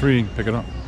three, pick it up.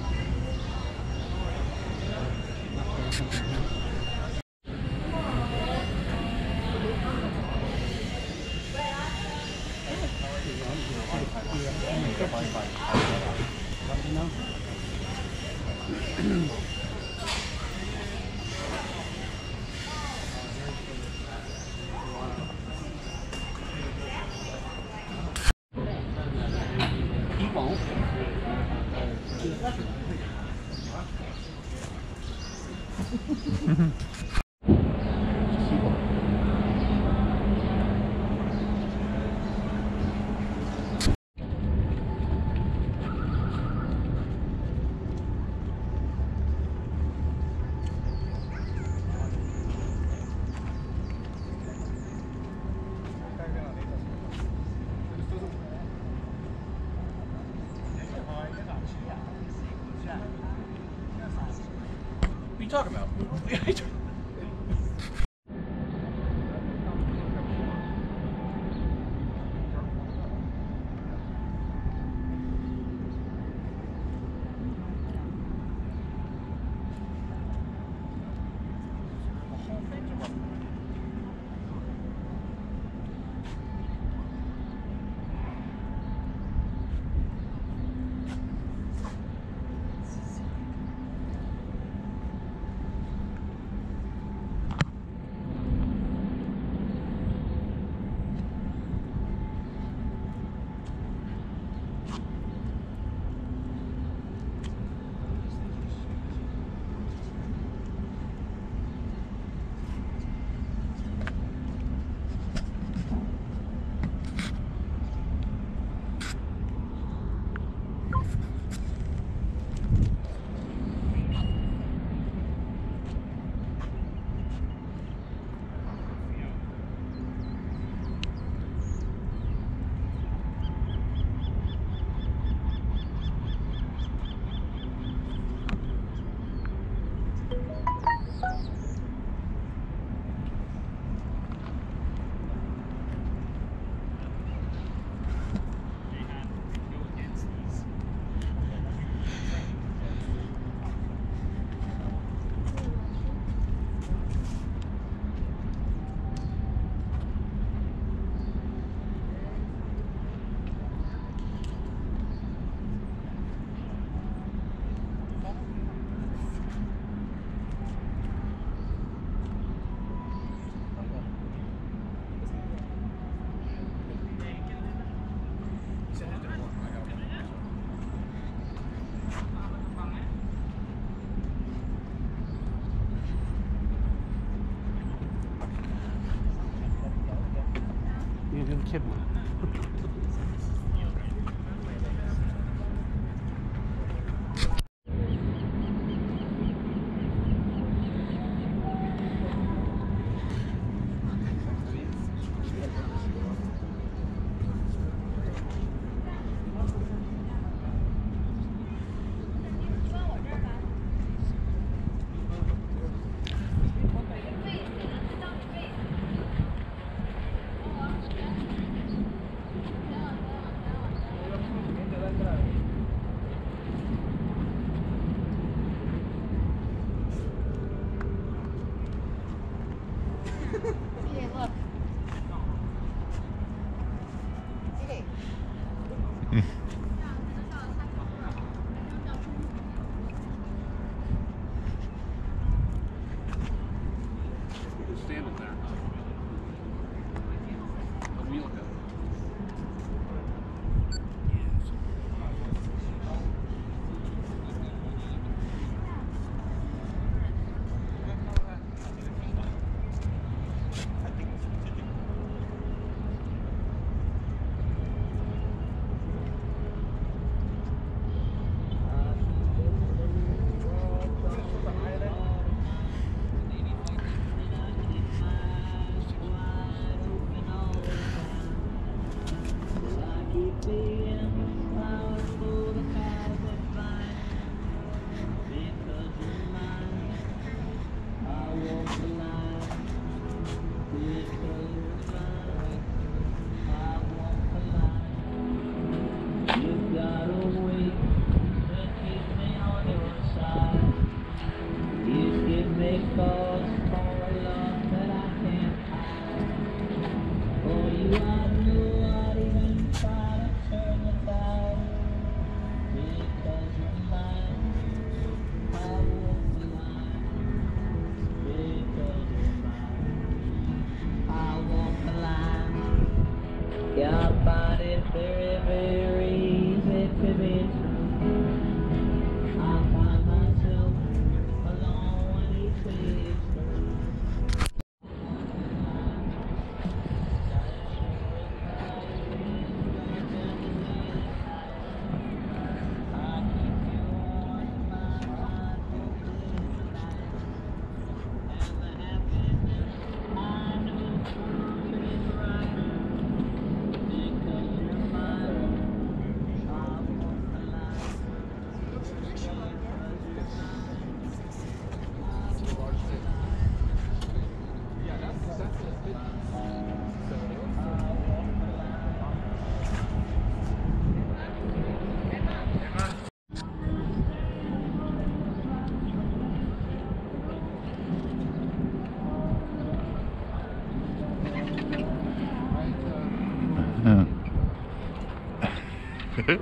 We're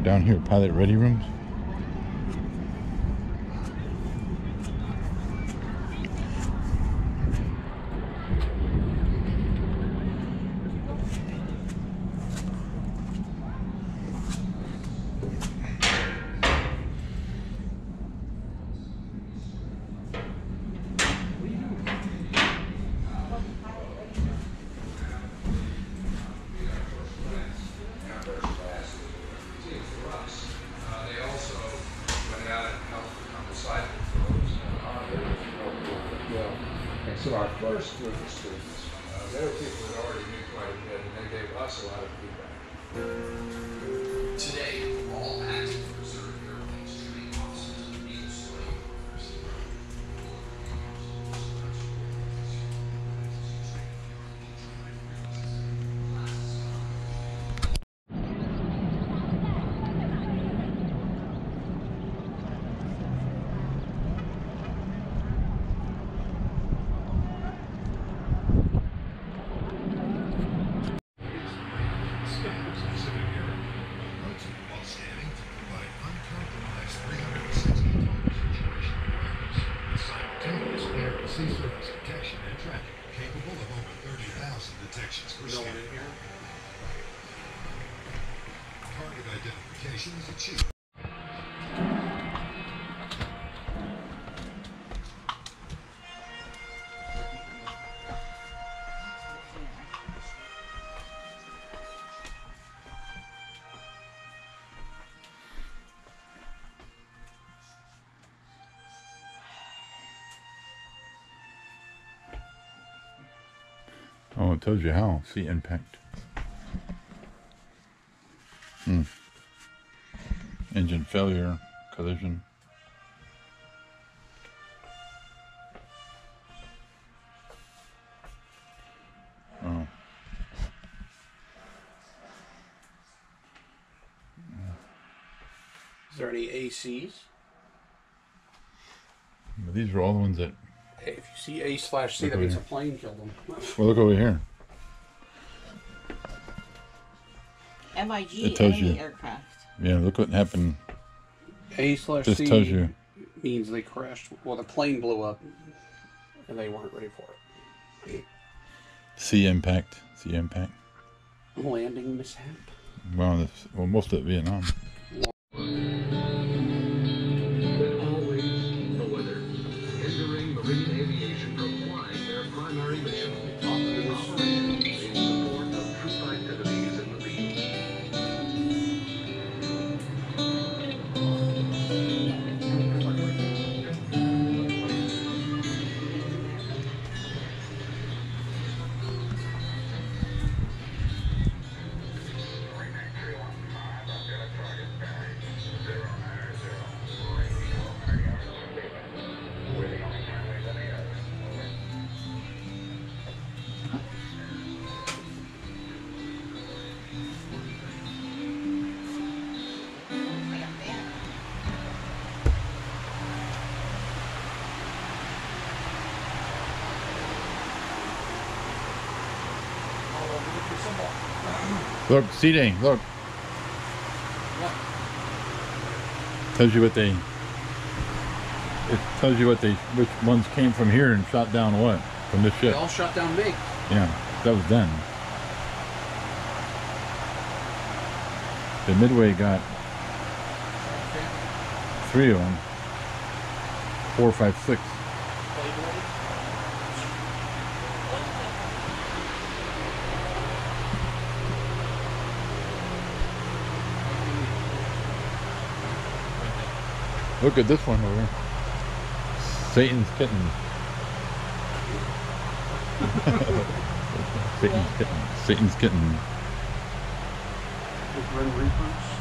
down here, pilot ready rooms. Tells you how. See impact. Hmm. Engine failure, collision. Oh. Is there any ACs? But these are all the ones that. Hey, if you see A slash C, that means a plane killed them. Well, look over here. MIG It tells you. aircraft. Yeah, look what happened. A slash Just C tells you. means they crashed. Well, the plane blew up, and they weren't ready for it. See impact. See impact. Landing mishap. Well, that's, well, most of it Vietnam. Look, seating. Look. Tells you what they. It tells you what they, which ones came from here and shot down what from this ship. They all shot down big. Yeah, that was then. The Midway got three of them. Four, five, six. Look at this one over here. Satan's kitten. Satan's kitten. Satan's kitten. Grim Reapers.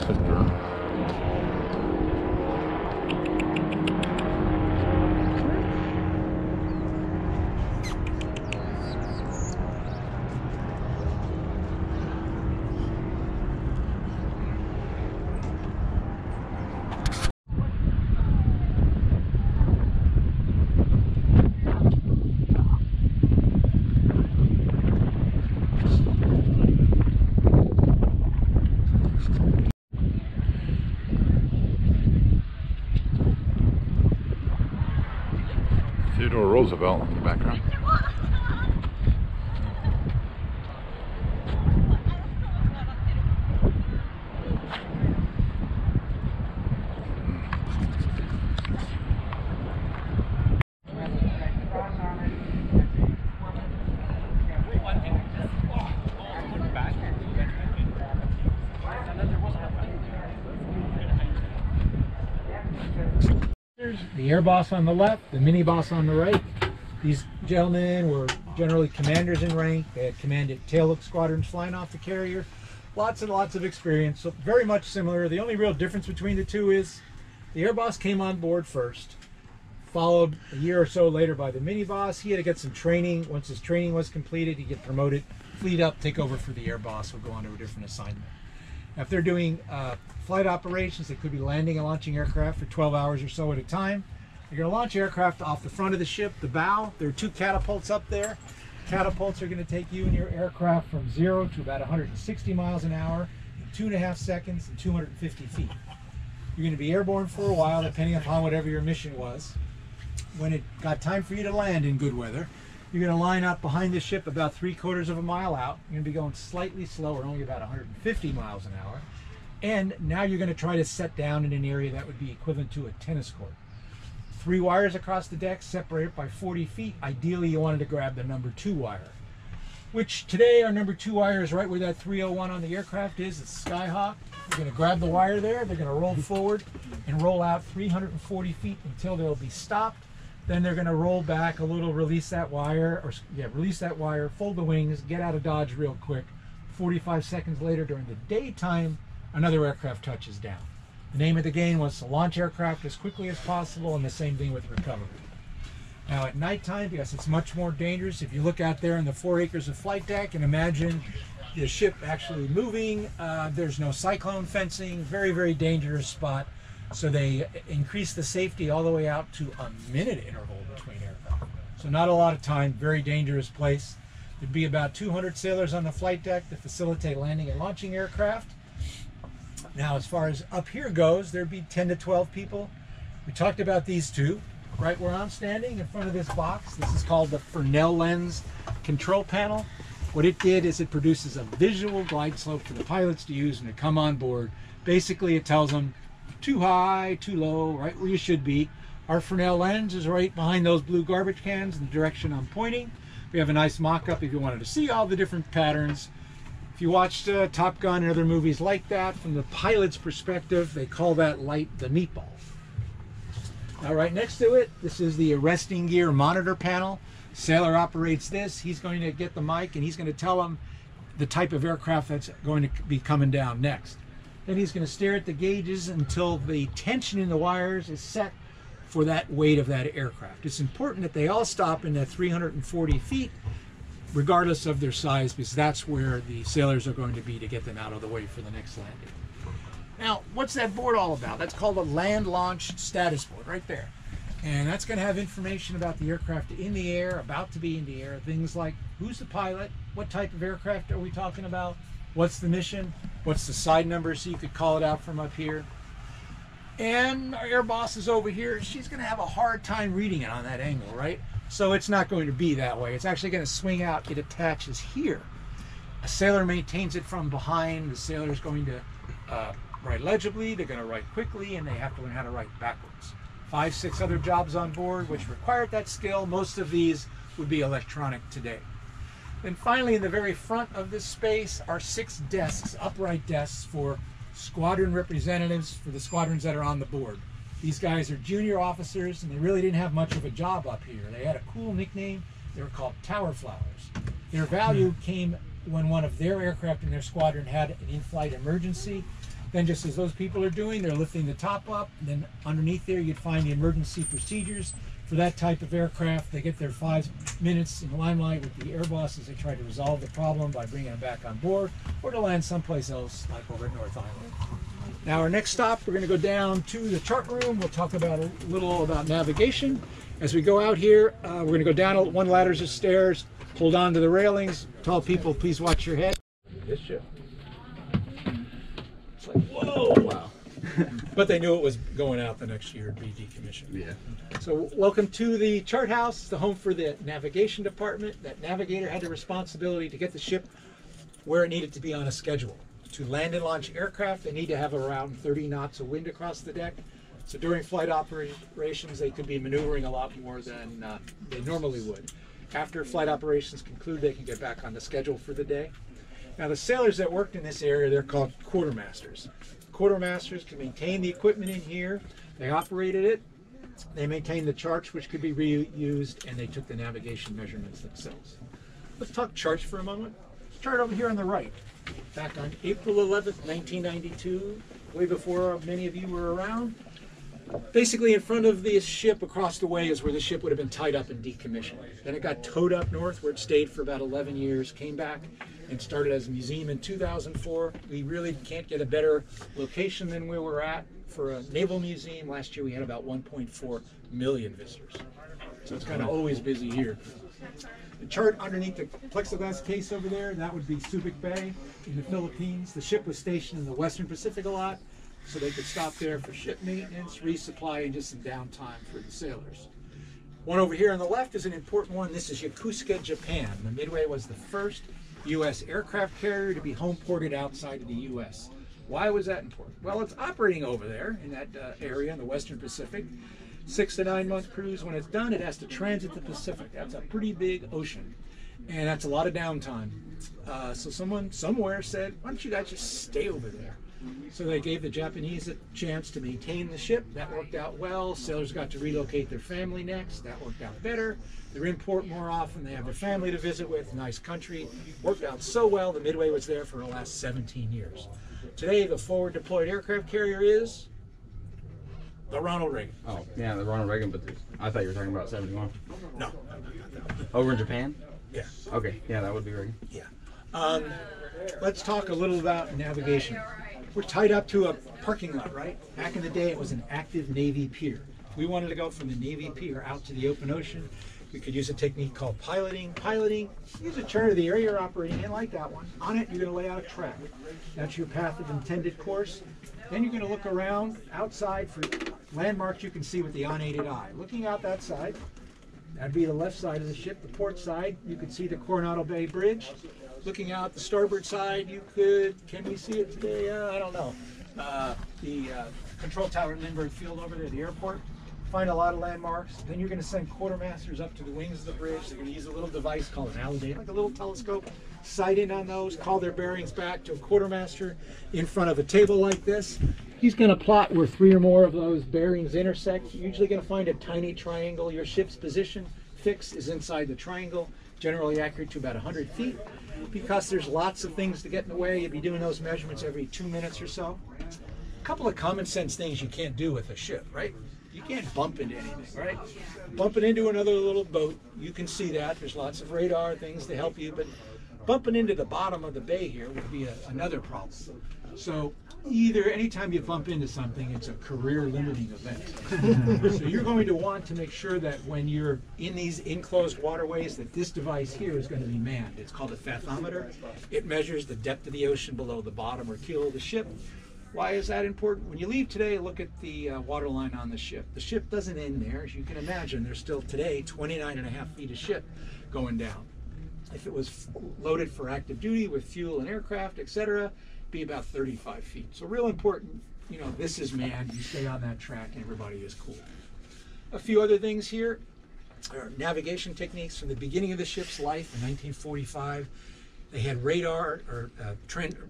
Passenger. Roosevelt in the background. the air boss on the left, the mini boss on the right, these gentlemen were generally commanders in rank. They had commanded tail squadrons flying off the carrier. Lots and lots of experience. So very much similar. The only real difference between the two is the air boss came on board first, followed a year or so later by the mini boss. He had to get some training. Once his training was completed, he'd get promoted, fleet up, take over for the air boss, would go on to a different assignment. If they're doing uh, flight operations, they could be landing and launching aircraft for 12 hours or so at a time. They're going to launch aircraft off the front of the ship, the bow. There are two catapults up there. Catapults are going to take you and your aircraft from zero to about 160 miles an hour in two and a half seconds and 250 feet. You're going to be airborne for a while, depending upon whatever your mission was. When it got time for you to land in good weather, you're going to line up behind the ship about three quarters of a mile out. You're going to be going slightly slower, only about 150 miles an hour. And now you're going to try to set down in an area that would be equivalent to a tennis court. Three wires across the deck, separated by 40 feet. Ideally, you wanted to grab the number two wire, which today our number two wire is right where that 301 on the aircraft is. It's Skyhawk. They're going to grab the wire there. They're going to roll forward and roll out 340 feet until they'll be stopped. Then they're going to roll back a little, release that wire, or yeah, release that wire, fold the wings, get out of dodge real quick. 45 seconds later, during the daytime, another aircraft touches down. The name of the game was to launch aircraft as quickly as possible, and the same thing with recovery. Now at nighttime, yes, it's much more dangerous, if you look out there in the four acres of flight deck and imagine the ship actually moving, uh, there's no cyclone fencing, very, very dangerous spot. So they increase the safety all the way out to a minute interval between aircraft. So not a lot of time, very dangerous place. There'd be about 200 sailors on the flight deck to facilitate landing and launching aircraft. Now, as far as up here goes, there'd be 10 to 12 people. We talked about these two, right where I'm standing in front of this box. This is called the Fresnel lens control panel. What it did is it produces a visual glide slope for the pilots to use when they come on board. Basically, it tells them too high, too low, right where you should be. Our Fresnel lens is right behind those blue garbage cans in the direction I'm pointing. We have a nice mock-up if you wanted to see all the different patterns. You watched uh, Top Gun and other movies like that, from the pilot's perspective, they call that light the meatball. Now right next to it, this is the arresting gear monitor panel. Sailor operates this. He's going to get the mic and he's going to tell them the type of aircraft that's going to be coming down next. Then he's going to stare at the gauges until the tension in the wires is set for that weight of that aircraft. It's important that they all stop in that 340 feet, regardless of their size, because that's where the sailors are going to be to get them out of the way for the next landing. Now, what's that board all about? That's called a land launch status board right there. And that's going to have information about the aircraft in the air, about to be in the air, things like who's the pilot, what type of aircraft are we talking about, what's the mission, what's the side number so you could call it out from up here. And our air boss is over here. She's going to have a hard time reading it on that angle, right? So it's not going to be that way. It's actually going to swing out. It attaches here. A sailor maintains it from behind. The sailor is going to uh, write legibly, they're going to write quickly, and they have to learn how to write backwards. Five, six other jobs on board which required that skill. Most of these would be electronic today. Then finally, in the very front of this space are six desks, upright desks for squadron representatives for the squadrons that are on the board. These guys are junior officers, and they really didn't have much of a job up here. They had a cool nickname. They were called Tower Flowers. Their value hmm. came when one of their aircraft in their squadron had an in-flight emergency. Then just as those people are doing, they're lifting the top up. And then underneath there, you'd find the emergency procedures for that type of aircraft. They get their five minutes in the limelight with the air boss as they try to resolve the problem by bringing them back on board or to land someplace else, like over at North Island. Now our next stop, we're going to go down to the chart room. We'll talk about a little about navigation. As we go out here, uh, we're going to go down one ladder's of stairs, hold on to the railings. Tall people, please watch your head. This ship. It's like, whoa! Wow. but they knew it was going out the next year to be decommissioned. Yeah. So welcome to the chart house, the home for the navigation department. That navigator had the responsibility to get the ship where it needed to be on a schedule. To land and launch aircraft, they need to have around 30 knots of wind across the deck. So during flight operations, they could be maneuvering a lot more than uh, they normally would. After flight operations conclude, they can get back on the schedule for the day. Now, the sailors that worked in this area, they're called quartermasters. Quartermasters can maintain the equipment in here. They operated it. They maintained the charts, which could be reused, and they took the navigation measurements themselves. Let's talk charts for a moment. Chart over here on the right. Back on April 11th, 1992, way before many of you were around. Basically, in front of the ship across the way is where the ship would have been tied up and decommissioned. Then it got towed up north, where it stayed for about 11 years, came back and started as a museum in 2004. We really can't get a better location than where we're at for a naval museum. Last year we had about 1.4 million visitors. So it's kind of always busy here. The chart underneath the plexiglass case over there, that would be Subic Bay in the Philippines. The ship was stationed in the Western Pacific a lot, so they could stop there for ship maintenance, resupply, and just some downtime for the sailors. One over here on the left is an important one. This is Yokosuka, Japan. The Midway was the first U.S. aircraft carrier to be home ported outside of the U.S. Why was that important? Well, it's operating over there in that uh, area in the Western Pacific. Six to nine month cruise. When it's done, it has to transit the Pacific. That's a pretty big ocean, and that's a lot of downtime. Uh, so someone somewhere said, "Why don't you guys just stay over there?" So they gave the Japanese a chance to maintain the ship. That worked out well. Sailors got to relocate their family next. That worked out better. They're in port more often. They have their family to visit with. Nice country. Worked out so well. The Midway was there for the last 17 years. Today, the forward deployed aircraft carrier is the Ronald Reagan. Oh, yeah, the Ronald Reagan, but I thought you were talking about 71. No. Over in Japan? Yeah. Okay, yeah, that would be Reagan. Yeah. Um, let's talk a little about navigation. We're tied up to a parking lot, right? Back in the day, it was an active Navy pier. We wanted to go from the Navy pier out to the open ocean. We could use a technique called piloting. Piloting, use a chart of the area you're operating in, like that one. On it, you're going to lay out a track. That's your path of intended course. Then you're going to look around outside for landmarks you can see with the unaided eye. Looking out that side, that'd be the left side of the ship, the port side. You could see the Coronado Bay Bridge. Looking out the starboard side, you could, can we see it today? Uh, I don't know. Uh, the uh, control tower at Lindbergh Field over there, at the airport. Find a lot of landmarks. Then you're going to send quartermasters up to the wings of the bridge. They're going to use a little device called an alidade, like a little telescope. Sight in on those, call their bearings back to a quartermaster in front of a table like this. He's going to plot where three or more of those bearings intersect. You're usually going to find a tiny triangle. Your ship's position fix is inside the triangle, generally accurate to about 100 feet. Because there's lots of things to get in the way, You'd be doing those measurements every two minutes or so. A couple of common sense things you can't do with a ship, right? You can't bump into anything, right? Bumping into another little boat, you can see that. There's lots of radar things to help you, but bumping into the bottom of the bay here would be a, another problem. So either anytime you bump into something, it's a career limiting event. so you're going to want to make sure that when you're in these enclosed waterways, that this device here is going to be manned. It's called a fathometer. It measures the depth of the ocean below the bottom or keel of the ship. Why is that important? When you leave today, look at the uh, water line on the ship. The ship doesn't end there. As you can imagine, there's still today 29 and a half feet of ship going down. If it was loaded for active duty with fuel and aircraft, etc., be about 35 feet. So real important, you know, this is manned. You stay on that track and everybody is cool. A few other things here are navigation techniques from the beginning of the ship's life in 1945. They had radar or uh,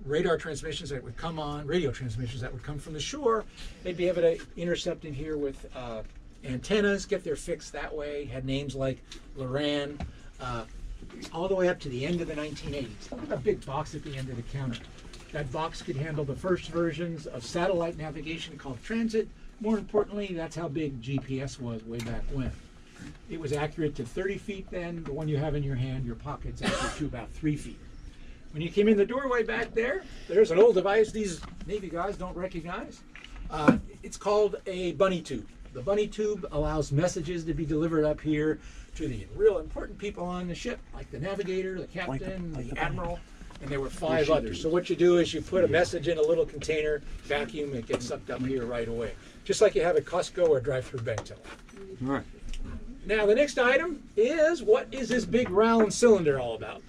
radar transmissions that would come on, radio transmissions that would come from the shore. They'd be able to intercept in here with uh, antennas, get their fix that way. Had names like Loran, uh, all the way up to the end of the 1980s. Look at the big box at the end of the counter. That box could handle the first versions of satellite navigation called Transit. More importantly, that's how big GPS was way back when. It was accurate to 30 feet then. The one you have in your hand, your pocket's accurate to about three feet. When you came in the doorway back there, there's an old device these Navy guys don't recognize. Uh, it's called a bunny tube. The bunny tube allows messages to be delivered up here to the real important people on the ship, like the navigator, the captain, the admiral, and there were five others. So what you do is you put a message in a little container, vacuum, it gets sucked up here right away, just like you have at Costco or drive-through bank teller. All right. Now the next item is what is this big round cylinder all about?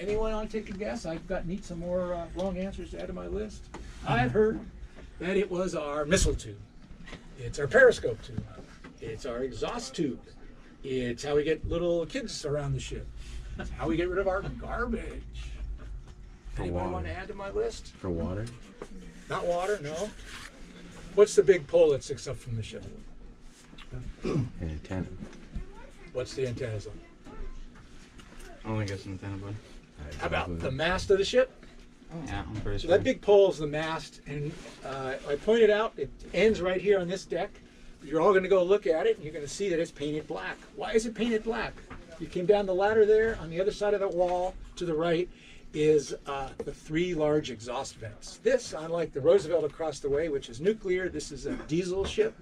Anyone want to take a guess? I've got need some more uh, wrong answers to add to my list. I've heard that it was our missile tube. It's our periscope tube. It's our exhaust tube. It's how we get little kids around the ship. It's how we get rid of our garbage. Anyone want to add to my list? For water? Not water, no. What's the big pole that sticks up from the ship? An antenna. What's the antenna zone? I don't think it's an antenna, bud. How about the mast of the ship? Yeah, I'm pretty So sure. that big pole is the mast, and uh, I pointed out it ends right here on this deck. You're all going to go look at it, and you're going to see that it's painted black. Why is it painted black? You came down the ladder there. On the other side of that wall to the right is uh, the three large exhaust vents. This, unlike the Roosevelt across the way, which is nuclear, this is a diesel ship,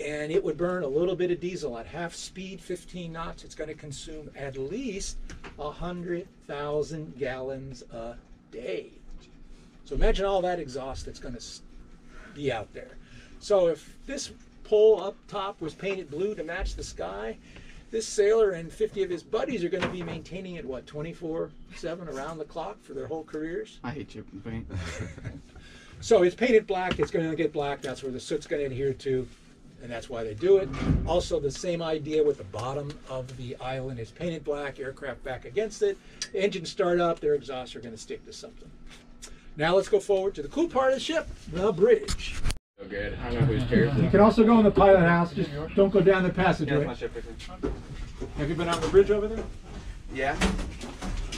and it would burn a little bit of diesel at half speed, 15 knots. It's going to consume at least 100,000 gallons a day. So imagine all that exhaust that's going to be out there. So if this pole up top was painted blue to match the sky, this sailor and 50 of his buddies are going to be maintaining it, what, 24 7 around the clock for their whole careers? I hate chipping paint. So it's painted black, it's going to get black, that's where the soot's going to adhere to, and that's why they do it. Also, the same idea with the bottom of the island is painted black, aircraft back against it. Engines start up, their exhausts are going to stick to something. Now let's go forward to the cool part of the ship, the bridge. So good. I don't know whose chair You can also go in the pilot house, just don't go down the passageway. that's my ship fixing. Have you been on the bridge over there? Yeah.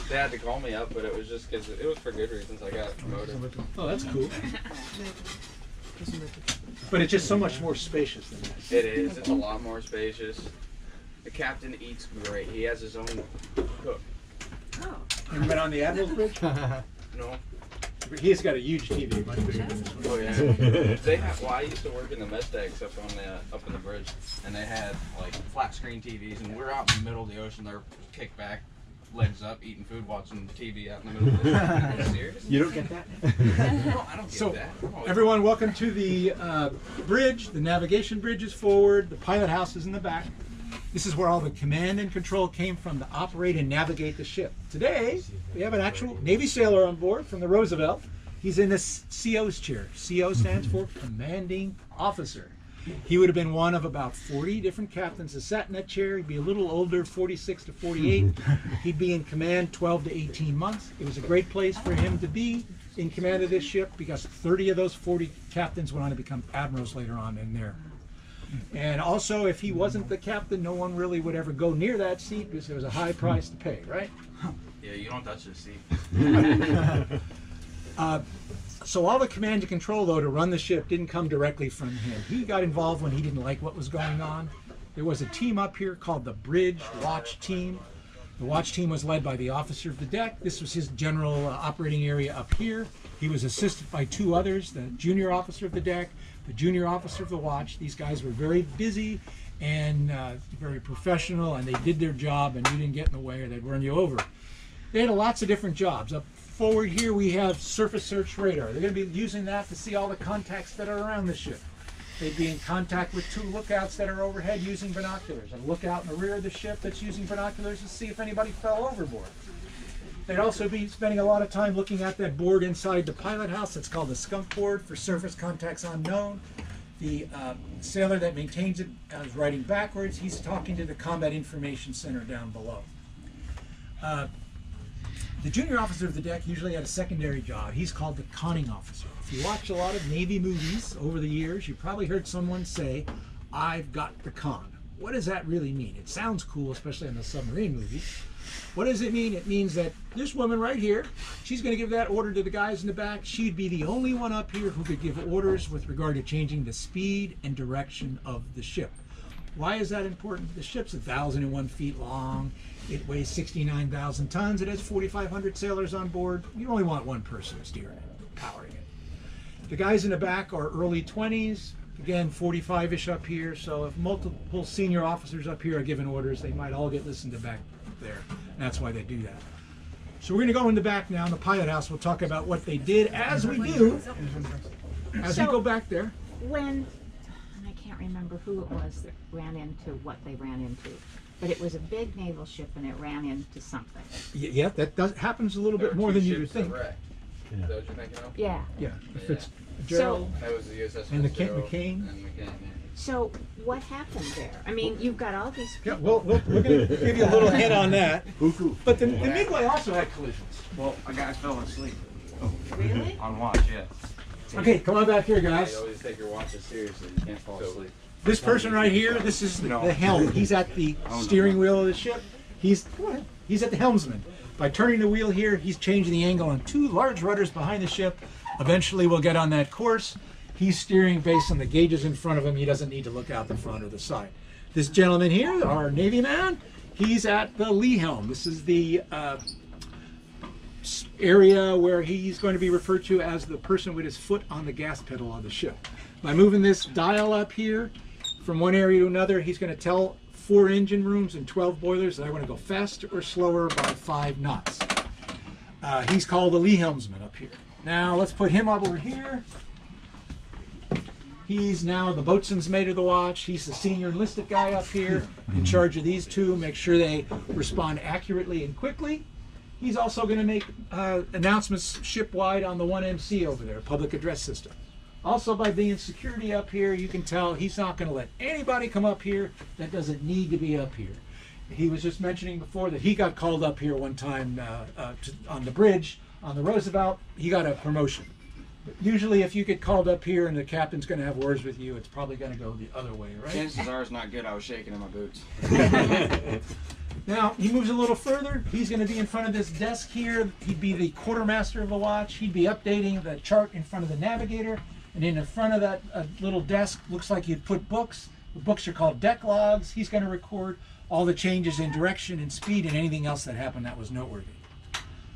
They had to call me up, but it was just because it was for good reasons. I got promoted. Oh, that's cool. But it's just so much more spacious than this. It is. It's a lot more spacious. The captain eats great. He has his own cook. Have you been on the Admiral's Bridge? No. He's got a huge TV, much bigger than this one. Oh yeah. they have. Well, I used to work in the mess decks up on the up in the bridge, and they had like flat screen TVs, and we're out in the middle of the ocean. They're kicked back, legs up, eating food, watching TV out in the middle of the ocean. You serious? You don't get that? No, I don't get So, that. I'm everyone, welcome to the uh, bridge. The navigation bridge is forward. The pilot house is in the back. This is where all the command and control came from to operate and navigate the ship. Today, we have an actual Navy sailor on board from the Roosevelt. He's in the CO's chair. CO stands for Commanding Officer. He would have been one of about 40 different captains that sat in that chair. He'd be a little older, 46 to 48. He'd be in command 12 to 18 months. It was a great place for him to be in command of this ship because 30 of those 40 captains went on to become admirals later on in there. And also, if he wasn't the captain, no one really would ever go near that seat because there was a high price to pay, right? Yeah, you don't touch the seat. Uh, so all the command and control, though, to run the ship didn't come directly from him. He got involved when he didn't like what was going on. There was a team up here called the Bridge Watch Team. The watch team was led by the officer of the deck. This was his general uh, operating area up here. He was assisted by two others, the junior officer of the deck, the junior officer of the watch. These guys were very busy and uh, very professional, and they did their job, and you didn't get in the way or they'd run you over. They had lots of different jobs. Up forward here, we have surface search radar. They're going to be using that to see all the contacts that are around the ship. They'd be in contact with two lookouts that are overhead using binoculars. A lookout in the rear of the ship that's using binoculars to see if anybody fell overboard. They'd also be spending a lot of time looking at that board inside the pilot house. That's called the skunk board for surface contacts unknown. The uh, sailor that maintains it uh, writing backwards. He's talking to the combat information center down below. Uh, the junior officer of the deck usually had a secondary job. He's called the conning officer. If you watch a lot of Navy movies over the years, you probably heard someone say, I've got the conn. What does that really mean? It sounds cool, especially in the submarine movies. What does it mean? It means that this woman right here, she's going to give that order to the guys in the back. She'd be the only one up here who could give orders with regard to changing the speed and direction of the ship. Why is that important? The ship's 1,001 feet long. It weighs 69,000 tons. It has 4,500 sailors on board. You only want one person steering it, powering it. The guys in the back are early 20s. Again, 45-ish up here. So if multiple senior officers up here are giving orders, they might all get listened to back there. And that's why they do that. So we're going to go in the back now in the pilot house. We'll talk about what they did as we do. As we So- go back there. When, and I can't remember who it was that ran into what they ran into, but it was a big naval ship and it ran into something. Y- Yeah, that does, happens a little There bit were more two than you would ships that think. wrecked. Is that what you're thinking of? Yeah. Yeah, if it's So- Gerald. That was the USS And the Ca- Fitzgerald McCain? And McCain, yeah. So what happened there? I mean, you've got all these Yeah, well, we'll we're going to give you a little hint on that. But the, the Midway also had collisions. Well, a guy fell asleep oh. Really? on watch, yeah. Okay, come on back here, You guys. always take your watches seriously. You can't fall asleep. This person right here, this is the, the helm. He's at the oh, steering wheel of the ship. He's go he's at the helmsman. By turning the wheel here, he's changing the angle on two large rudders behind the ship. Eventually, we'll get on that course. He's steering based on the gauges in front of him. He doesn't need to look out the front or the side. This gentleman here, our Navy man, he's at the lee helm. This is the uh, area where he's going to be referred to as the person with his foot on the gas pedal of the ship. By moving this dial up here from one area to another, he's going to tell four engine rooms and 12 boilers that I want to go faster or slower by five knots. Uh, he's called the lee helmsman up here. Now let's put him up over here. He's now the boatswain's mate of the watch. He's the senior enlisted guy up here in charge of these two, make sure they respond accurately and quickly. He's also going to make uh, announcements shipwide on the 1MC over there, public address system. Also, by being security up here, you can tell he's not going to let anybody come up here that doesn't need to be up here. He was just mentioning before that he got called up here one time uh, uh, to, on the bridge on the Roosevelt. He got a promotion. But usually, if you get called up here and the captain's going to have words with you, it's probably going to go the other way, right? Chances are it's not good. I was shaking in my boots. Now he moves a little further. He's going to be in front of this desk here. He'd be the quartermaster of the watch. He'd be updating the chart in front of the navigator, and in the front of that uh, little desk looks like you'd put books. The books are called deck logs. He's going to record all the changes in direction and speed and anything else that happened that was noteworthy.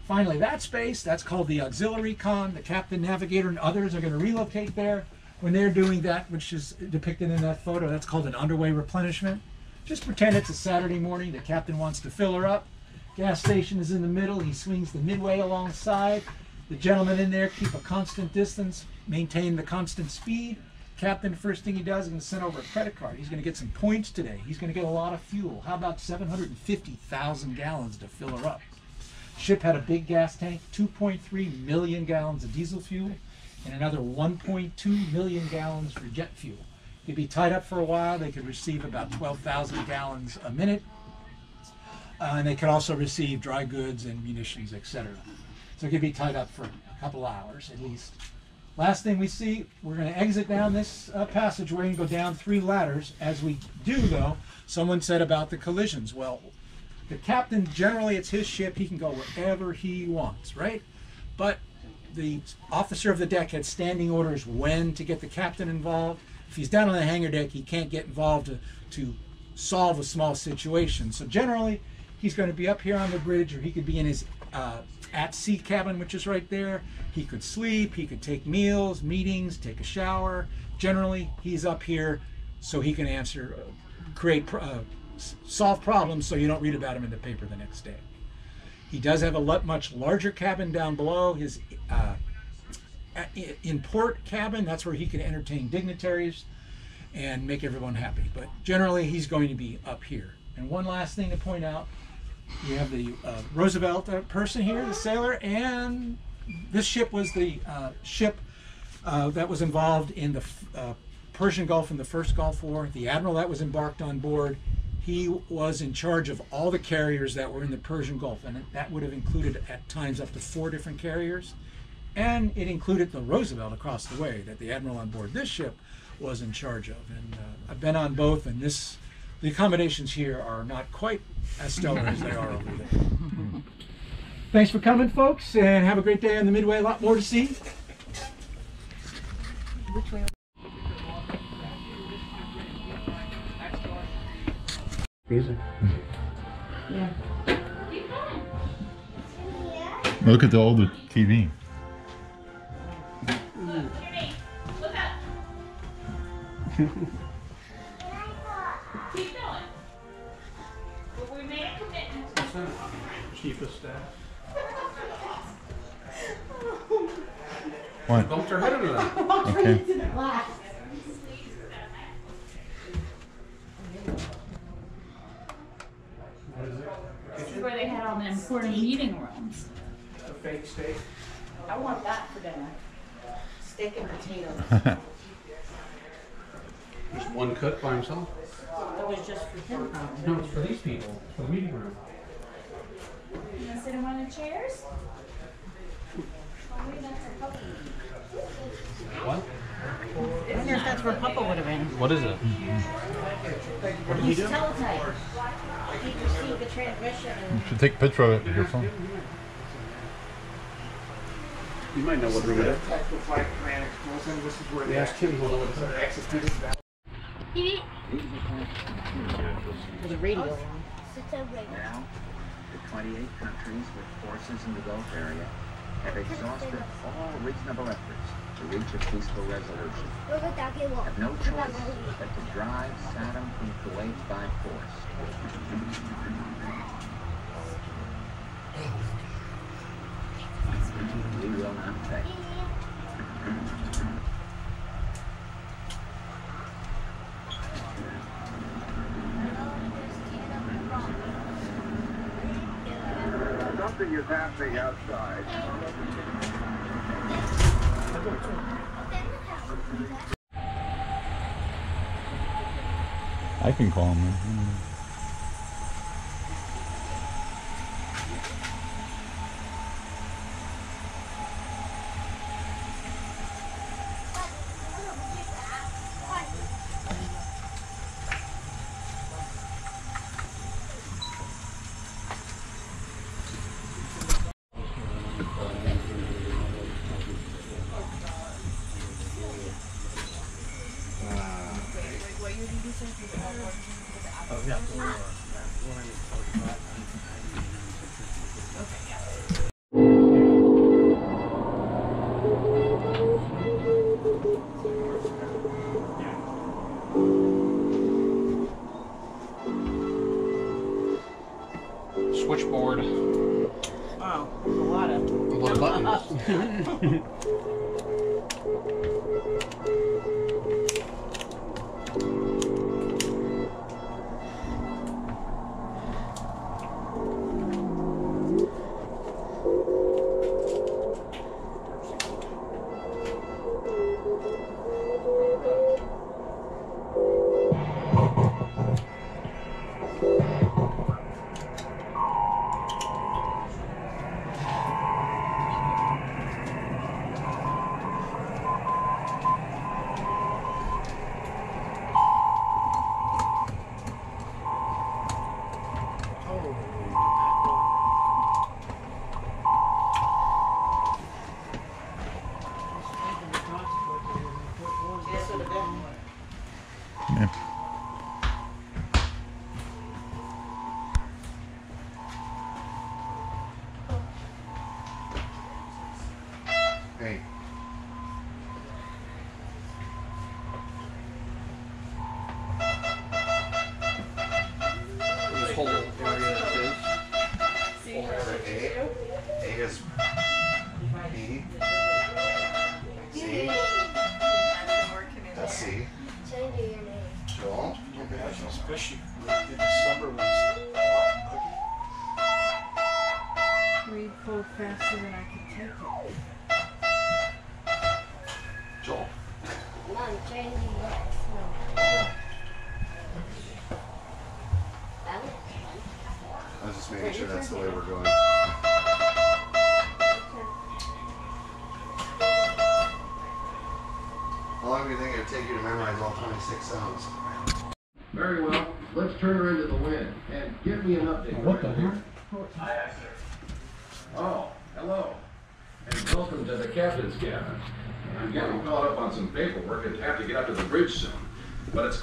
Finally, that space, that's called the auxiliary conn. The captain, navigator, and others are going to relocate there. When they're doing that, which is depicted in that photo, that's called an underway replenishment. Just pretend it's a Saturday morning. The captain wants to fill her up. Gas station is in the middle. He swings the midway alongside. The gentlemen in there keep a constant distance, maintain the constant speed. Captain, first thing he does is going to send over a credit card. He's going to get some points today. He's going to get a lot of fuel. How about 750,000 gallons to fill her up? Ship had a big gas tank, 2.3 million gallons of diesel fuel, and another 1.2 million gallons for jet fuel. They'd be tied up for a while. They could receive about 12,000 gallons a minute, uh, and they could also receive dry goods and munitions, etc. So it could be tied up for a couple hours at least. Last thing we see, we're going to exit down this uh, passageway and go down three ladders. As we do, though, someone said about the collisions. Well, the captain generally it's his ship; he can go wherever he wants, right? But the officer of the deck had standing orders when to get the captain involved. If he's down on the hangar deck, he can't get involved to, to solve a small situation. So generally, he's going to be up here on the bridge, or he could be in his uh, at sea cabin, which is right there. He could sleep, he could take meals, meetings, take a shower. Generally, he's up here so he can answer, uh, create, uh, solve problems so you don't read about him in the paper the next day. He does have a much larger cabin down below. His uh, in port cabin, that's where he can entertain dignitaries and make everyone happy. But generally, he's going to be up here. And one last thing to point out you have the uh, Roosevelt uh, person here, the sailor, and this ship was the uh, ship uh, that was involved in the uh, Persian Gulf in the first Gulf War. The admiral that was embarked on board, he was in charge of all the carriers that were in the Persian Gulf, and that would have included at times up to four different carriers. And it included the Roosevelt across the way that the admiral on board this ship was in charge of. And uh, I've been on both, and this the accommodations here are not quite as stellar as they are over there. Thanks for coming, folks, and have a great day on the Midway. A lot more to see. Which way? Yeah. Look at the older TV. Keep going. But we made a commitment. Chief of staff. What? Bumped her head into that. Okay. where they had all the important meeting rooms. A fake steak. I want that for dinner. Steak and potatoes. Just one cook by himself. That was just for him. No, it's for these people. For the meeting room. You wanna sit in one of the chairs? What? I wonder if that's where Papa would have been. What is it? What did he do? Teletype. He received the transmission You should take a picture of it with your phone. You might know what room it is. Tactical flight command explosion. This is where We asked him what it was. executed that. For the radio. Now, the 28 countries with forces in the Gulf area have exhausted all reasonable efforts to reach a peaceful resolution. Have no choice but to drive Saddam from Kuwait by force. We will not fail. Something is happening outside. I can call him.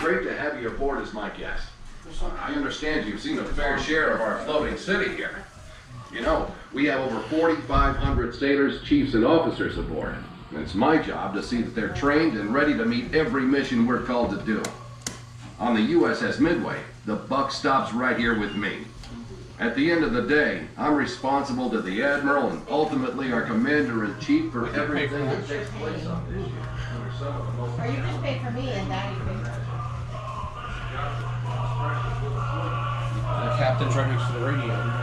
Great to have you aboard as my guest. I understand you've seen a fair share of our floating city here. You know, we have over 4,500 sailors, chiefs, and officers aboard. And it's my job to see that they're trained and ready to meet every mission we're called to do. On the USS Midway, the buck stops right here with me. At the end of the day, I'm responsible to the Admiral and ultimately our Commander-in-Chief for everything that takes place on this ship. Under some of the most Or you just pay for me and Daddy pays for Uh, the captain's right next to the radio.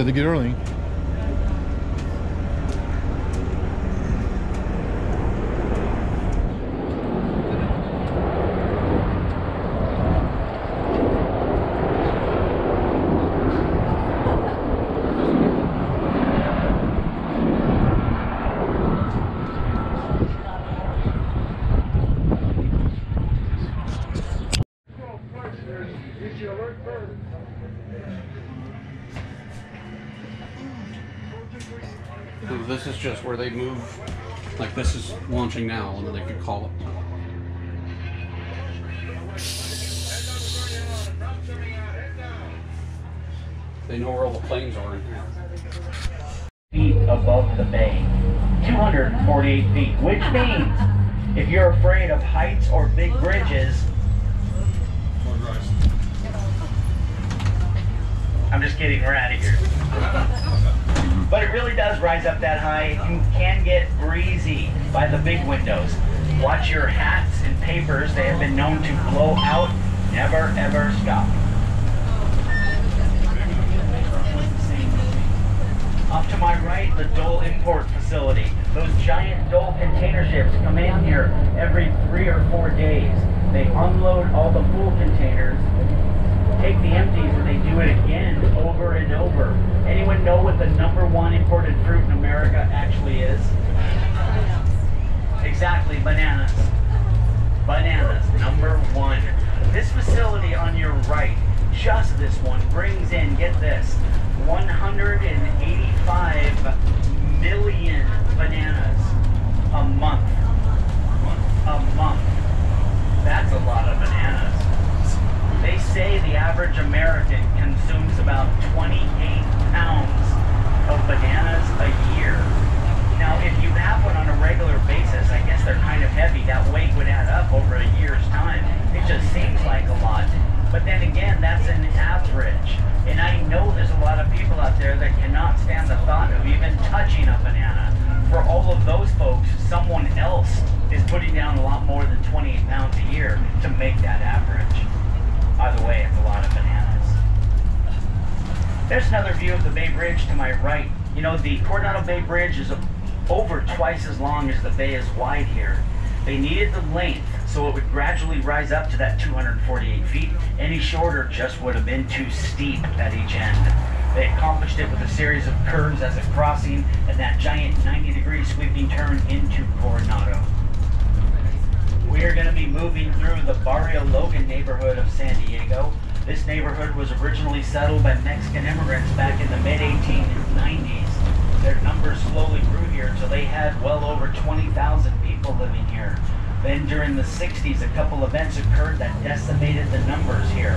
Said to get early. So this is just where they move. Like this is launching now, and then they could call it. They know where all the planes are in here. feet above the bay. 248 feet, which means if you're afraid of heights or big bridges, up that high. You can get breezy by the big windows. Watch your hats and papers. They have been known to blow out, never ever stop. Off to my right, the Dole Import Facility. Those giant Dole container ships come in here every three or four days. They unload all the full containers, take the empties, and they do it again over and over. Anyone know what the number one imported fruit in America actually is? Exactly, bananas. Bananas, number one. This facility on your right, just this one, brings in, get this, 185 million bananas a month. A month. That's a lot of bananas. They say the average American consumes about 28 pounds of bananas a year. Now, if you have one on a regular basis, I guess they're kind of heavy. That weight would add up over a year's time. It just seems like a lot. But then again, that's an average. And I know there's a lot of people out there that cannot stand the thought of even touching a banana. For all of those folks, someone else is putting down a lot more than 28 pounds a year to make that average. Either way, it's a lot of bananas. There's another view of the Bay Bridge to my right. You know, the Coronado Bay Bridge is over twice as long as the bay is wide here. They needed the length so it would gradually rise up to that 248 feet. Any shorter just would have been too steep at each end. They accomplished it with a series of curves as a crossing and that giant 90 degree sweeping turn into Coronado. We are going to be moving through the Barrio Logan neighborhood of San Diego. This neighborhood was originally settled by Mexican immigrants back in the mid 1890s. Their numbers slowly grew here until they had well over 20,000 people living here. Then during the 60s, a couple events occurred that decimated the numbers here.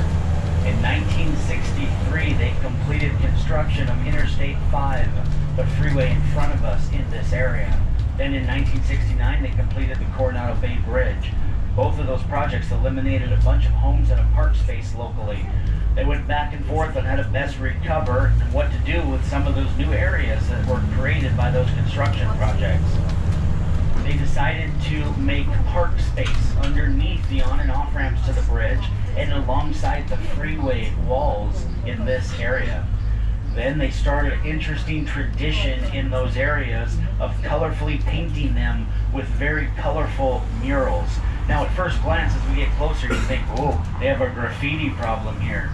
In 1963, they completed construction of Interstate 5, the freeway in front of us in this area. Then in 1969, they completed the Coronado Bay Bridge. Both of those projects eliminated a bunch of homes and a park space locally. They went back and forth on how to best recover and what to do with some of those new areas that were created by those construction projects. They decided to make park space underneath the on and off ramps to the bridge and alongside the freeway walls in this area. Then they started an interesting tradition in those areas of colorfully painting them with very colorful murals. Now, at first glance, as we get closer, you think, oh, they have a graffiti problem here.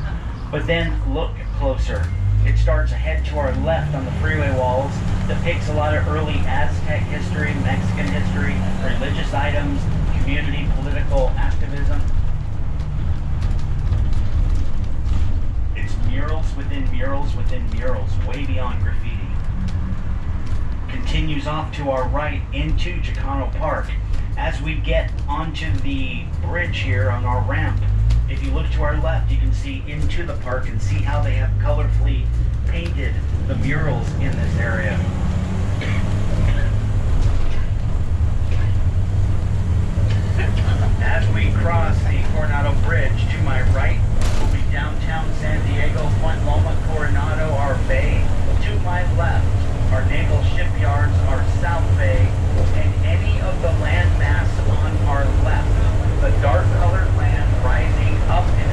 But then look closer. It starts ahead to our left on the freeway walls, depicts a lot of early Aztec history, Mexican history, religious items, community political activism. It's murals within murals within murals, way beyond graffiti. Continues off to our right into Chicano Park. As we get onto the bridge here on our ramp, if you look to our left, you can see into the park and see how they have colorfully painted the murals in this area. As we cross the Coronado Bridge, to my right will be downtown San Diego, Point Loma, Coronado, our bay. To my left, our naval shipyards, our South Bay, and any of the landmass on our left. The dark colored land rising up and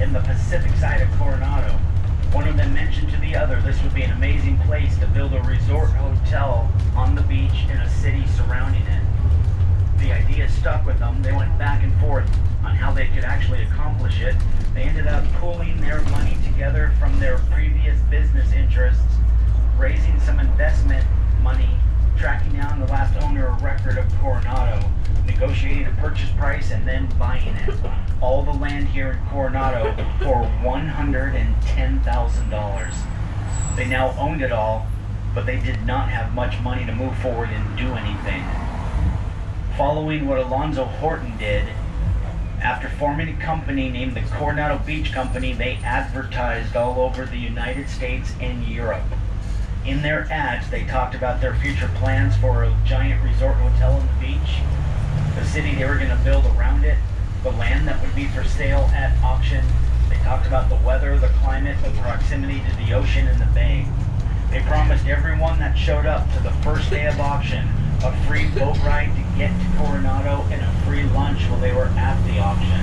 in the Pacific side of Coronado. One of them mentioned to the other this would be an amazing place to build a resort hotel on the beach in a city surrounding it. The idea stuck with them. They went back and forth on how they could actually accomplish it. They ended up pooling their money together from their previous business interests, raising some investment money, tracking down the last owner of record of Coronado, negotiating a purchase price, and then buying it. All the land here in Coronado for $110,000. They now owned it all, but they did not have much money to move forward and do anything. Following what Alonzo Horton did, after forming a company named the Coronado Beach Company, they advertised all over the United States and Europe. In their ads, they talked about their future plans for a giant resort hotel on the beach, the city they were going to build around it, the land that would be for sale at auction. They talked about the weather, the climate, the proximity to the ocean and the bay. They promised everyone that showed up to the first day of auction a free boat ride to get to Coronado and a free lunch while they were at the auction.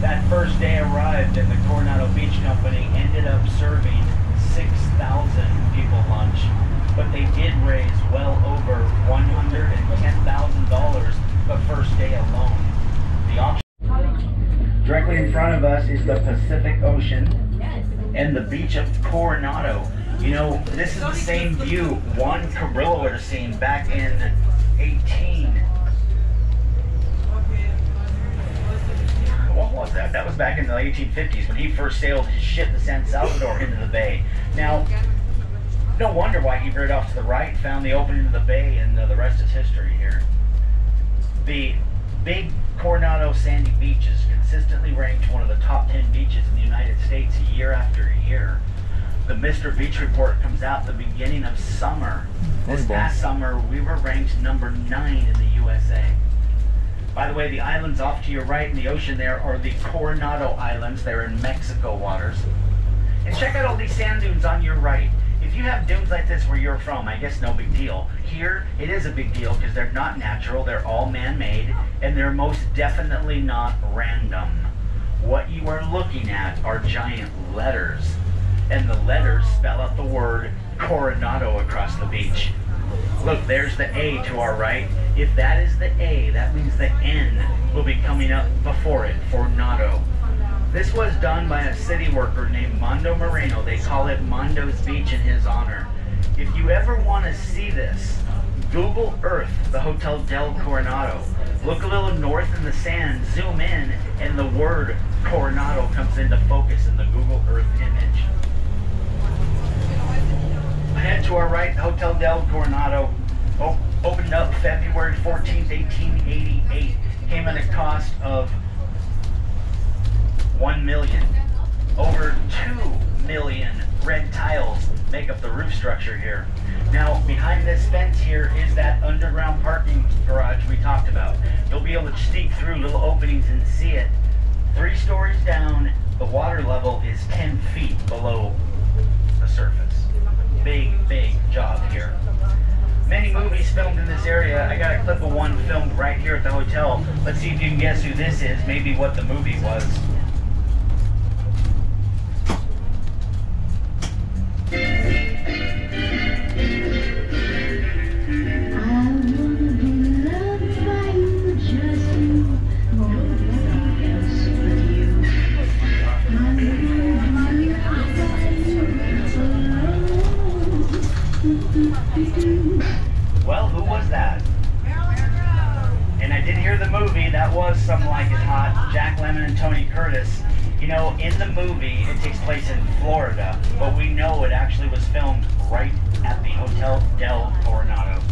That first day arrived and the Coronado Beach Company ended up serving 6,000 people lunch. But they did raise well over $110,000 the first day alone. The auction Directly in front of us is the Pacific Ocean and the beach of Coronado. You know, this is the same view Juan Cabrillo would have seen back in 18. What was that? That was back in the 1850s when he first sailed his ship, the San Salvador, into the bay. Now, no wonder why he veered off to the right, found the opening of the bay, and uh, the rest is history here. The big Coronado sandy beach is consistently ranked one of the top 10 beaches in the United States year after year. The Mr. Beach report comes out the beginning of summer. This past summer, we were ranked number nine in the USA. By the way, the islands off to your right in the ocean there are the Coronado Islands. They're in Mexico waters. And check out all these sand dunes on your right. If you have dunes like this where you're from, I guess no big deal. Here, it is a big deal because they're not natural, they're all man-made, and they're most definitely not random. What you are looking at are giant letters, and the letters spell out the word Coronado across the beach. Look, there's the A to our right. If that is the A, that means the N will be coming up before it for Nado. This was done by a city worker named Mondo Moreno. They call it Mondo's Beach in his honor. If you ever want to see this, Google Earth the Hotel Del Coronado. Look a little north in the sand, zoom in, and the word Coronado comes into focus in the Google Earth image. Ahead to our right, Hotel Del Coronado opened up February 14th, 1888. Came at a cost of 1 million. Over 2 million red tiles make up the roof structure here. Now, behind this fence here is that underground parking garage we talked about. You'll be able to sneak through little openings and see it. Three stories down, the water level is 10 feet below the surface. Big, big job here. Many movies filmed in this area. I got a clip of one filmed right here at the hotel. Let's see if you can guess who this is, maybe what the movie was. Well, who was that? And I didn't hear the movie. That was something Like It Hot, Jack Lemmon and Tony Curtis. You know, in the movie, it takes place in Florida, but we know it actually was filmed right at the Hotel Del Coronado.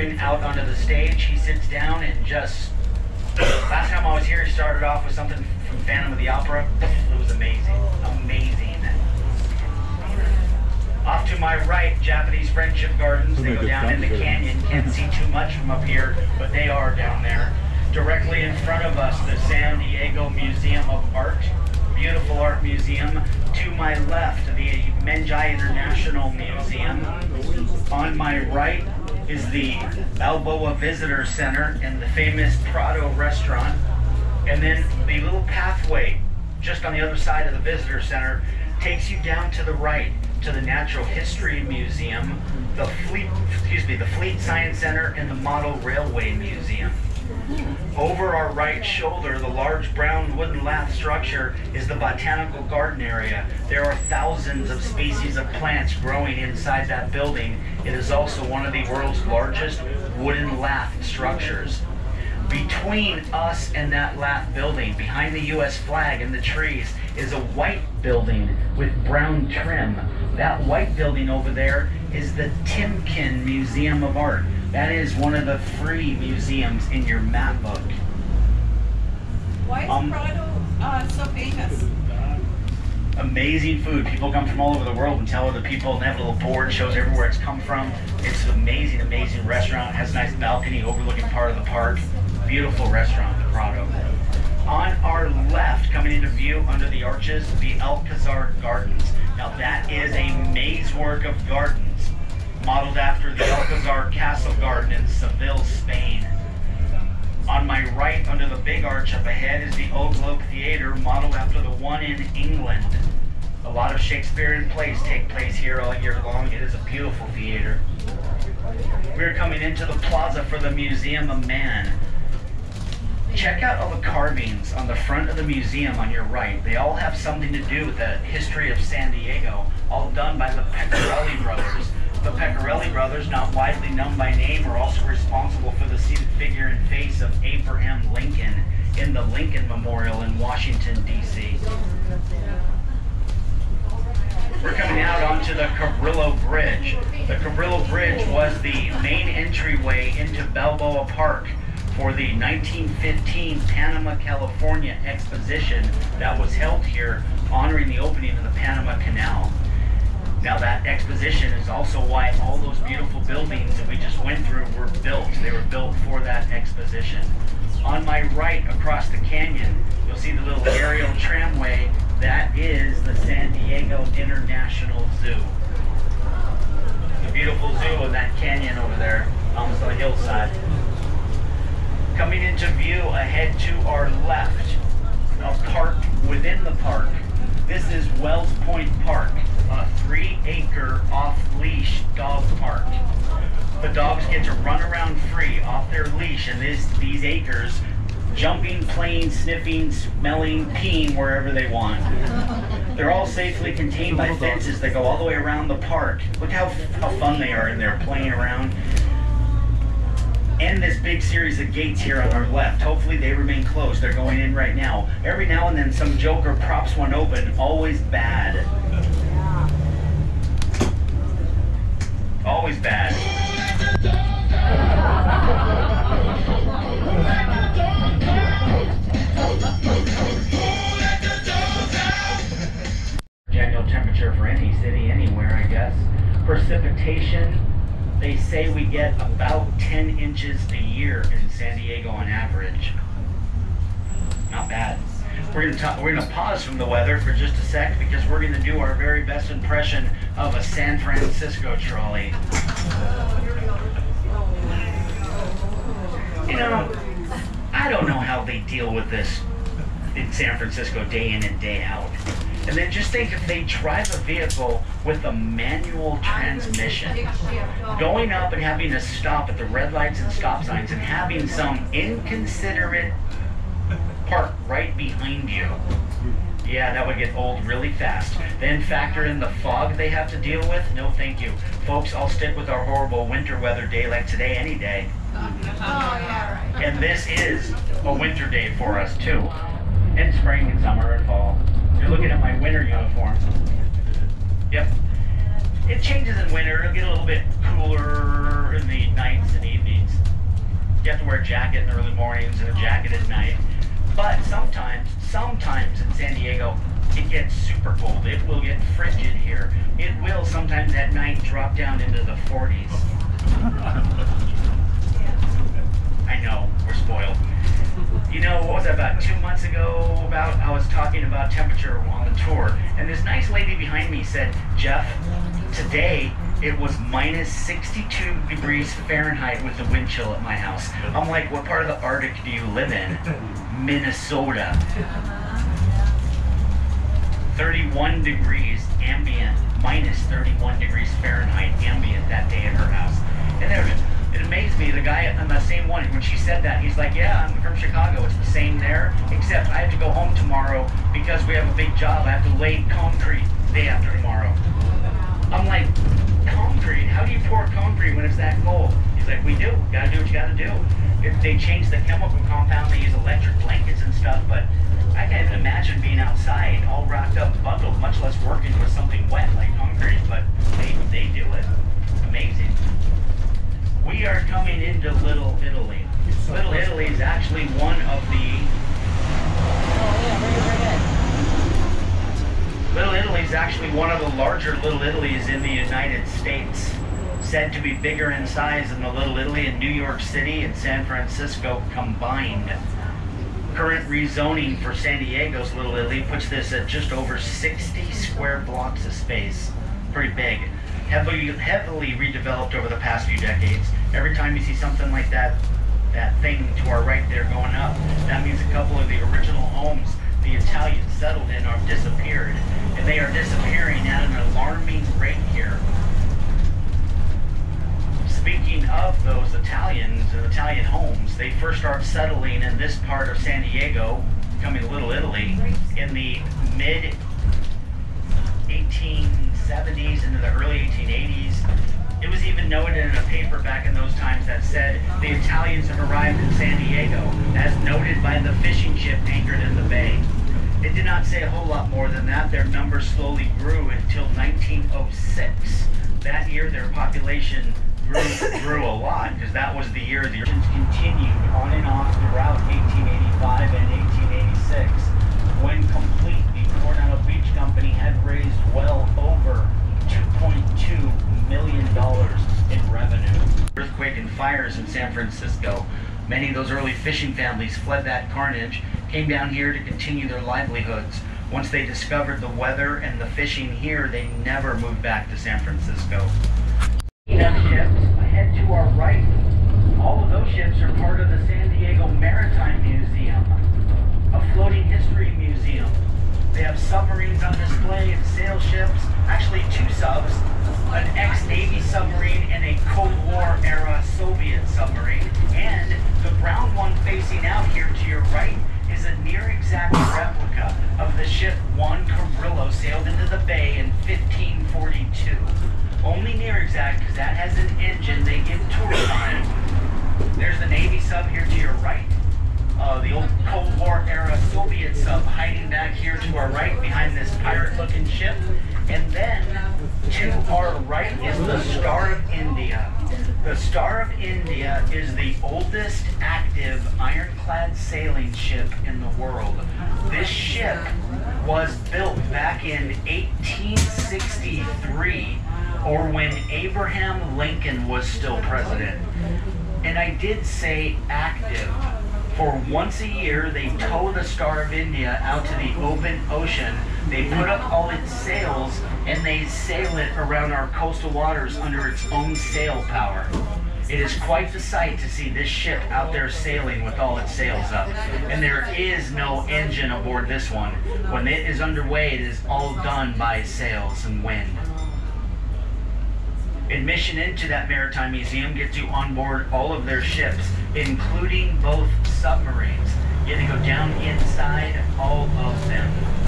Out onto the stage. He sits down and just Last time I was here, he started off with something from Phantom of the Opera. It was amazing. Amazing. Off to my right, Japanese Friendship Gardens. They go down in the canyon. Can't see too much from up here, but they are down there. Directly in front of us, the San Diego Museum of Art. Beautiful art museum. To my left, the Mingei International Museum. On my right is the Balboa Visitor Center and the famous Prado restaurant. And then the little pathway just on the other side of the visitor center takes you down to the right to the Natural History Museum, the Fleet, excuse me, the Fleet Science Center and the Model Railway Museum. Over our right shoulder, the large brown wooden lath structure is the botanical garden area. There are thousands of species of plants growing inside that building. It is also one of the world's largest wooden lath structures. Between us and that lath building, behind the U.S. flag and the trees, is a white building with brown trim. That white building over there is the Timken Museum of Art. That is one of the free museums in your map book. Why is Um, Prado uh, so famous? amazing food. People come from all over the world and tell other people, and they have a little board shows everywhere it's come from. It's an amazing, amazing restaurant. It has a nice balcony overlooking part of the park. Beautiful restaurant, the Prado. On our left, coming into view under the arches, the Alcazar Gardens. Now that is a maze work of gardens, modeled after the Alcazar Castle Garden in Seville, Spain. On my right, under the big arch up ahead, is the Old Globe Theater, modeled after the one in England. A lot of Shakespearean plays take place here all year long. It is a beautiful theater. We're coming into the plaza for the Museum of Man. Check out all the carvings on the front of the museum on your right. They all have something to do with the history of San Diego, all done by the Piccirilli brothers. The Piccirilli brothers, not widely known by name, are also responsible for the seated figure and face of Abraham Lincoln in the Lincoln Memorial in Washington, D.C. We're coming out onto the Cabrillo Bridge. The Cabrillo Bridge was the main entryway into Balboa Park for the 1915 Panama, California exposition that was held here honoring the opening of the Panama Canal. Now that exposition is also why all those beautiful buildings that we just went through were built. They were built for that exposition. On my right across the canyon, you'll see the little aerial tramway. That is the San Diego International Zoo. The beautiful zoo in that canyon over there almost on the hillside. Coming into view ahead to our left, a park within the park. This is Wells Point Park, a three acre off leash dog park. The dogs get to run around free off their leash in this, these acres, jumping, playing, sniffing, smelling, peeing wherever they want. They're all safely contained by fences that go all the way around the park. Look how, how fun they are in there playing around. And this big series of gates here on our left. Hopefully they remain closed. They're going in right now. Every now and then some joker props one open. Always bad. Always bad. General temperature for any city anywhere, I guess. Precipitation, they say we get about 10 inches a year in San Diego on average. Not bad. We're gonna we're gonna pause from the weather for just a sec because we're gonna do our very best impression of a San Francisco trolley. You know, I don't know how they deal with this in San Francisco day in and day out. And then just think if they drive a vehicle with a manual transmission, going up and having to stop at the red lights and stop signs and having some inconsiderate park right behind you. Yeah, that would get old really fast. Then factor in the fog they have to deal with. No, thank you. Folks, I'll stick with our horrible winter weather day like today any day. Oh, yeah, right. And this is a winter day for us too. And spring and summer and fall. You're looking at my winter uniform. Yep. It changes in winter. It'll get a little bit cooler in the nights and evenings. You have to wear a jacket in the early mornings and a jacket at night. But sometimes, sometimes in San Diego, it gets super cold. It will get frigid here. It will sometimes at night drop down into the 40s. I know, we're spoiled. You know, what was that, about two months ago? About I was talking about temperature on the tour, and this nice lady behind me said, "Jeff, today it was minus 62 degrees Fahrenheit with the wind chill at my house." I'm like, "What part of the Arctic do you live in?" Minnesota. 31 degrees ambient, minus 31 degrees Fahrenheit ambient that day at her house. And there, it amazed me, the guy on the same one, when she said that, he's like, yeah, I'm from Chicago, it's the same there, except I have to go home tomorrow because we have a big job, I have to lay concrete day after tomorrow. I'm like, concrete? How do you pour concrete when it's that cold? He's like, we do, gotta do what you gotta do. If they change the chemical compound, they use electric blankets and stuff, but I can't even imagine being outside, all wrapped up, bundled, much less working with something wet like concrete, but they, they do it. Amazing. We are coming into Little Italy. Little Italy is actually one of the. Little Italy is actually one of the larger Little Italies in the United States. Said to be bigger in size than the Little Italy in New York City and San Francisco combined. Current rezoning for San Diego's Little Italy puts this at just over 60 square blocks of space. Pretty big. Heavily, heavily redeveloped over the past few decades. Every time you see something like that, that thing to our right there going up, that means a couple of the original homes the Italians settled in are disappeared. And they are disappearing at an alarming rate here. Speaking of those Italians and Italian homes, they first start settling in this part of San Diego, becoming a Little Italy, in the mid 1870s into the early 1880s. It was even noted in a paper back in those times that said the Italians have arrived in San Diego, as noted by the fishing ship anchored in the bay. It did not say a whole lot more than that. Their numbers slowly grew until 1906. That year, their population grew, grew a lot because that was the year the Russians continued on and off throughout 1885 and 1886. When complete, the Coronado Beach Company had raised well over 2.2 million dollars in revenue. Earthquake and fires in San Francisco. Many of those early fishing families fled that carnage, came down here to continue their livelihoods. Once they discovered the weather and the fishing here, they never moved back to San Francisco. Ships ahead to our right. All of those ships are part of the San Diego Maritime Museum, a floating history museum. They have submarines on display and sail ships, actually two subs, an ex-Navy submarine and a Cold War era Soviet submarine. And the brown one facing out here to your right is a near exact replica of the ship Juan Cabrillo sailed into the bay in 1542. Only near exact because that has an engine they give tour time. There's the Navy sub here to your right. Uh, the old Cold War era Soviet sub hiding back here to our right behind this pirate looking ship. And then to our right is the Star of India. The Star of India is the oldest active ironclad sailing ship in the world. This ship was built back in 1863 or when Abraham Lincoln was still president. And I did say active. For once a year, they tow the Star of India out to the open ocean. They put up all its sails and they sail it around our coastal waters under its own sail power. It is quite the sight to see this ship out there sailing with all its sails up. And there is no engine aboard this one. When it is underway, it is all done by sails and wind. Admission into that maritime museum gets you on board all of their ships, including both submarines. You get to go down inside all of them.